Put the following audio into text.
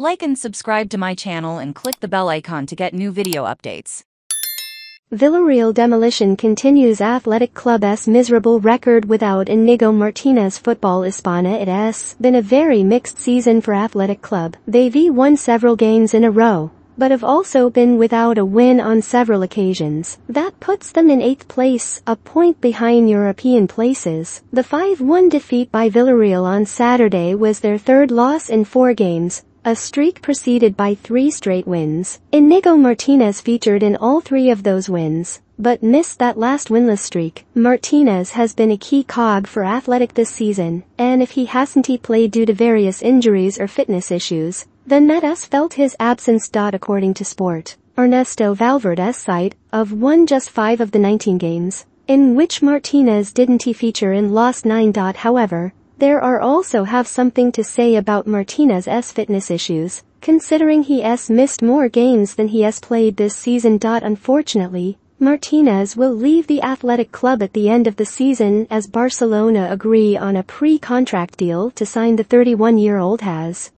Like and subscribe to my channel and click the bell icon to get new video updates. Villarreal demolition continues Athletic Club's miserable record without Inigo Martinez football Espana it has been a very mixed season for Athletic Club. They've won several games in a row, but have also been without a win on several occasions. That puts them in 8th place, a point behind European places. The 5-1 defeat by Villarreal on Saturday was their third loss in four games, a streak preceded by three straight wins. Inigo Martinez featured in all three of those wins, but missed that last winless streak. Martinez has been a key cog for Athletic this season, and if he hasn't he played due to various injuries or fitness issues, then has felt his absence. According to Sport, Ernesto Valverde's site, of won just 5 of the 19 games, in which Martinez didn't he feature in lost 9. However, there are also have something to say about Martinez's fitness issues, considering he has missed more games than he played this season. Unfortunately, Martinez will leave the athletic club at the end of the season as Barcelona agree on a pre-contract deal to sign the 31-year-old has.